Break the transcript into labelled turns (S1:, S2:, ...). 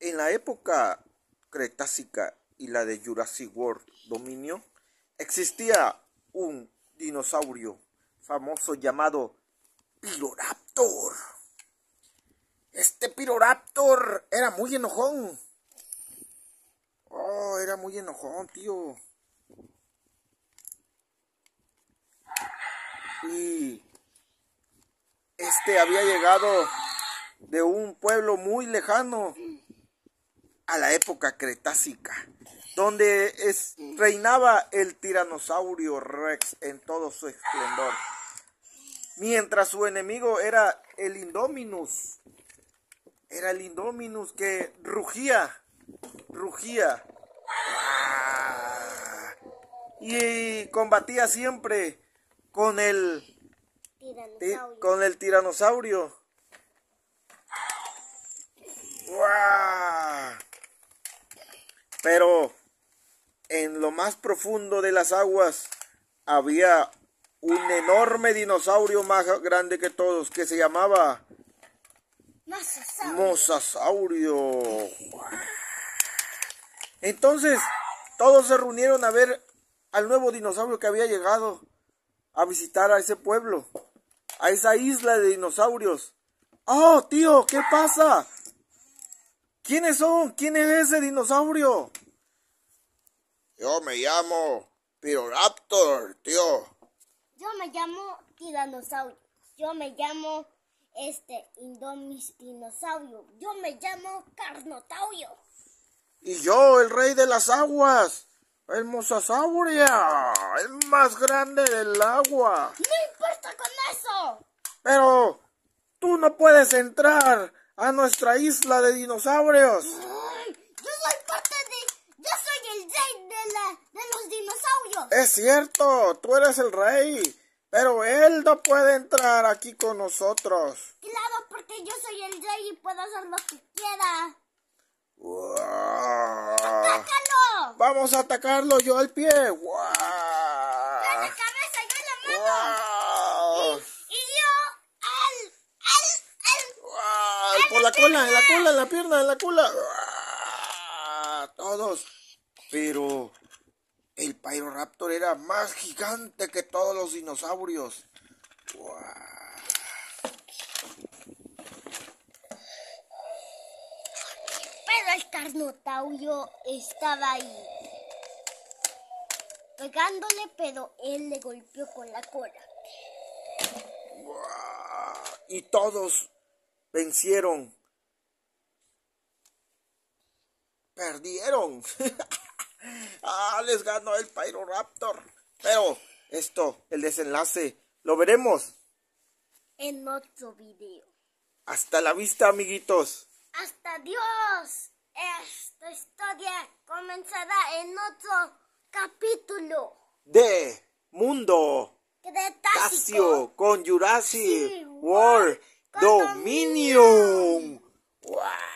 S1: En la época Cretácica y la de Jurassic World Dominio, existía un dinosaurio famoso llamado Piroraptor. Este Piroraptor era muy enojón. Oh, era muy enojón, tío. Y este había llegado de un pueblo muy lejano a la época cretácica, donde reinaba el tiranosaurio Rex en todo su esplendor, mientras su enemigo era el Indominus. Era el Indominus que rugía, rugía. Y combatía siempre con el con el tiranosaurio. Pero en lo más profundo de las aguas había un enorme dinosaurio más grande que todos que se llamaba Mosasaurio. Entonces todos se reunieron a ver al nuevo dinosaurio que había llegado a visitar a ese pueblo, a esa isla de dinosaurios. Oh, tío, ¿qué pasa? ¿Quiénes son? ¿Quién es ese dinosaurio?
S2: Yo me llamo Piroraptor, tío.
S3: Yo me llamo Tiranosaurio. Yo me llamo este Indomis Dinosaurio. Yo me llamo Carnotaurio.
S1: Y yo, el rey de las aguas. El Mosasauria, el más grande del agua.
S3: No importa con eso.
S1: Pero tú no puedes entrar a nuestra isla de dinosaurios. yo
S3: soy parte de... Yo soy el rey de, la, de los dinosaurios.
S1: Es cierto, tú eres el rey. Pero él no puede entrar aquí con nosotros.
S3: Claro, porque yo soy el rey y puedo hacer lo que quiera.
S1: ¡Atácalo! Vamos a atacarlo yo al pie. ¡Wow!
S3: la cabeza, yo la mano.
S1: por la cola, en la cola, en la pierna, en la cola. Todos. Pero el Pyroraptor era más gigante que todos los dinosaurios.
S3: Pero el Carnotaurio estaba ahí. Pegándole, pero él le golpeó con la cola.
S1: Y todos vencieron. Perdieron. ah, les ganó el Pyroraptor. Pero esto, el desenlace, lo veremos
S3: en otro video.
S1: Hasta la vista, amiguitos.
S3: Hasta Dios. Esta historia comenzará en otro capítulo
S1: de Mundo
S3: Cretácico
S1: con Jurassic World Dominion. Wow.